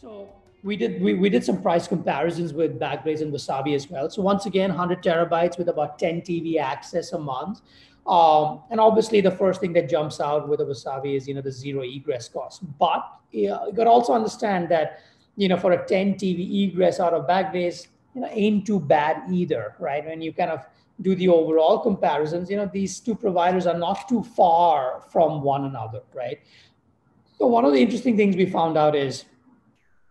So we did we, we did some price comparisons with Backblaze and Wasabi as well. So once again, 100 terabytes with about 10 TB access a month. Um, and obviously, the first thing that jumps out with a Wasabi is you know the zero egress cost. But you, got to also understand that you know for a 10 TB egress out of Backblaze, you know ain't too bad either, right? When you kind of do the overall comparisons, you know these two providers are not too far from one another, right? So one of the interesting things we found out is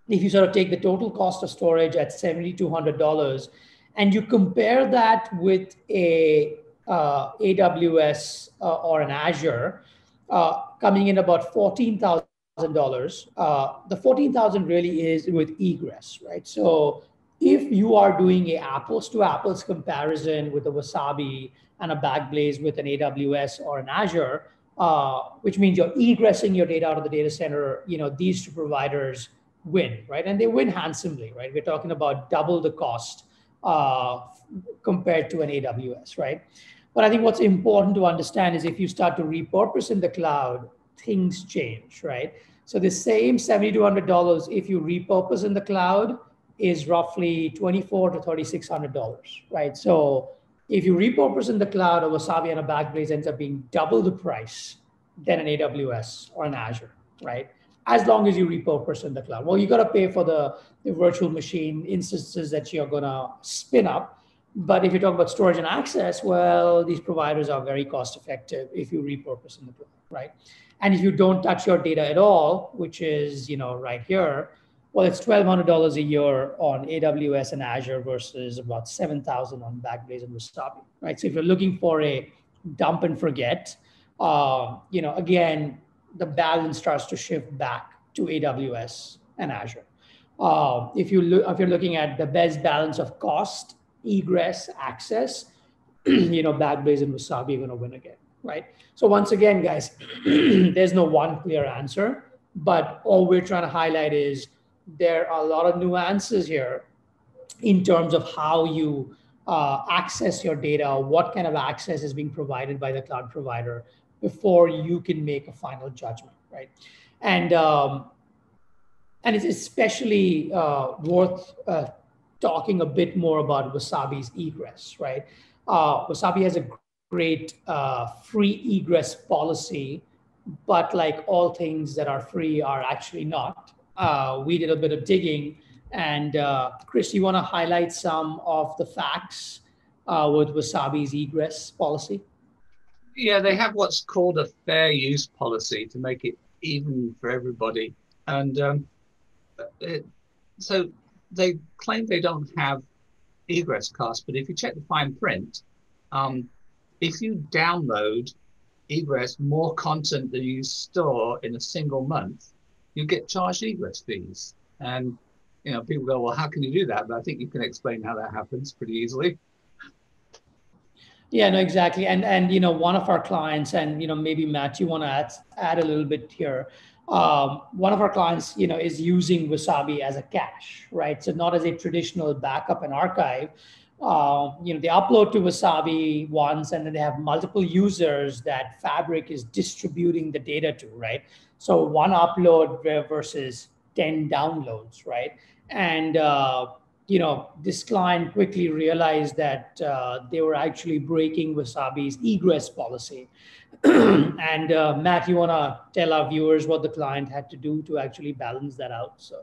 if you sort of take the total cost of storage at $7,200 and you compare that with a uh, AWS uh, or an Azure uh, coming in about $14,000, uh, the 14,000 really is with egress, right? So if you are doing a apples to apples comparison with a Wasabi and a Backblaze with an AWS or an Azure, uh, which means you're egressing your data out of the data center, you know, these two providers win, right? And they win handsomely, right? We're talking about double the cost uh, compared to an AWS, right? But I think what's important to understand is if you start to repurpose in the cloud, things change, right? So the same $7,200, if you repurpose in the cloud, is roughly 24 to $3,600, right? So if you repurpose in the cloud, a Wasabi and a Backblaze ends up being double the price than an AWS or an Azure, right? As long as you repurpose in the cloud. Well, you got to pay for the, the virtual machine instances that you're going to spin up. But if you talk about storage and access, well, these providers are very cost effective if you repurpose in the cloud, right? And if you don't touch your data at all, which is, you know, right here, well, it's $1,200 a year on AWS and Azure versus about 7,000 on Backblaze and Wasabi, right? So if you're looking for a dump and forget, uh, you know, again, the balance starts to shift back to AWS and Azure. Uh, if you look, if you're looking at the best balance of cost, egress, access, you know, Backblaze and Wasabi are going to win again, right? So once again, guys, there's no one clear answer, but all we're trying to highlight is there are a lot of nuances here in terms of how you uh, access your data, what kind of access is being provided by the cloud provider, before you can make a final judgment, right? And um, and it's especially uh, worth uh, talking a bit more about Wasabi's egress, right? Uh, Wasabi has a great uh, free egress policy, but like all things that are free are actually not. Uh, we did a bit of digging, and uh, Chris, you want to highlight some of the facts with Wasabi's egress policy? Yeah, they have what's called a fair use policy to make it even for everybody. And um, it, so they claim they don't have egress costs, but if you check the fine print, um, if you download egress more content than you store in a single month, you get charged egress fees. And you know, people go, well, how can you do that? But I think you can explain how that happens pretty easily. Yeah, no, exactly. And and you know, one of our clients, and you know, maybe Matt, you want to add add a little bit here. Um, one of our clients, you know, is using Wasabi as a cache, right? So not as a traditional backup and archive. Uh, you know, they upload to Wasabi once, and then they have multiple users that Fabric is distributing the data to, right? So one upload versus ten downloads, right? And uh, you know, this client quickly realized that uh, they were actually breaking Wasabi's egress policy. and uh, Matt, you want to tell our viewers what the client had to do to actually balance that out? So.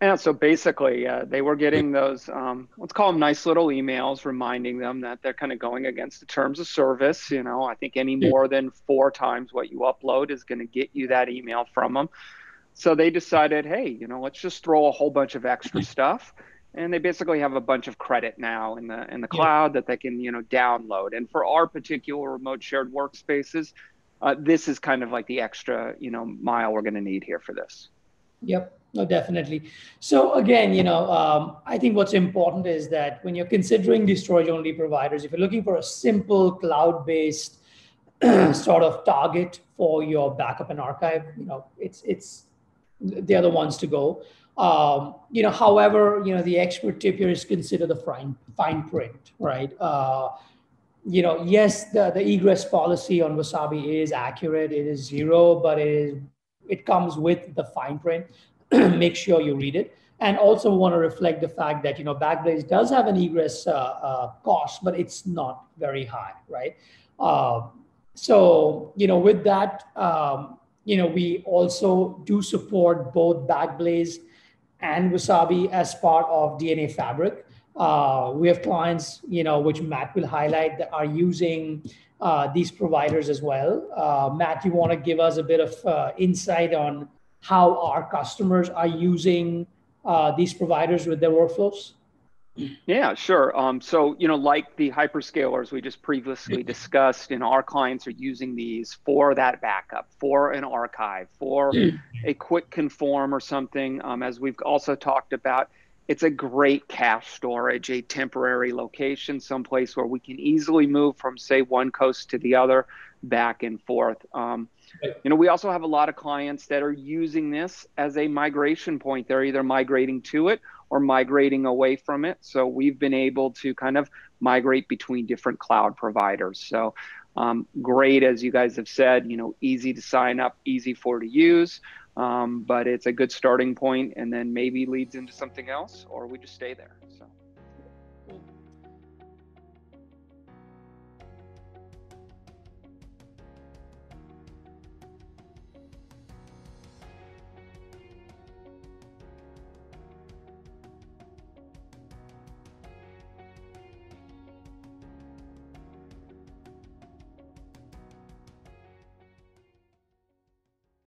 Yeah, so basically, uh, they were getting those, um, let's call them nice little emails reminding them that they're kind of going against the terms of service. You know, I think any more than four times what you upload is going to get you that email from them. So they decided, hey, you know, let's just throw a whole bunch of extra stuff. And they basically have a bunch of credit now in the in the cloud that they can, you know, download. And for our particular remote shared workspaces, uh, this is kind of like the extra, you know, mile we're going to need here for this. Yep. No, definitely. So again, you know, um, I think what's important is that when you're considering these storage-only providers, if you're looking for a simple cloud-based sort of target for your backup and archive, you know, it's it's they're the ones to go. Um, you know, however, you know, the expert tip here is consider the fine, fine print, right? Uh, you know, yes, the, the egress policy on Wasabi is accurate. It is zero, but it is it comes with the fine print. make sure you read it. And also want to reflect the fact that you know Backblaze does have an egress uh, uh, cost, but it's not very high, right? Uh, so you know with that, um, you know we also do support both Backblaze and Wasabi as part of DNAfabric. Uh, we have clients, you know, which Matt will highlight that are using uh, these providers as well. Uh, Matt, you want to give us a bit of uh, insight on how our customers are using uh, these providers with their workflows? Yeah, sure. Um, so, you know, like the hyperscalers we just previously discussed, you know, our clients are using these for that backup, for an archive, for a quick conform or something. Um, as we've also talked about, it's a great cache storage, a temporary location, someplace where we can easily move from, say, one coast to the other, back and forth. Um, you know, we also have a lot of clients that are using this as a migration point. They're either migrating to it or migrating away from it. So we've been able to kind of migrate between different cloud providers. So um, great, as you guys have said, you know, easy to sign up, easy for to use. Um, but it's a good starting point and then maybe leads into something else or we just stay there. So.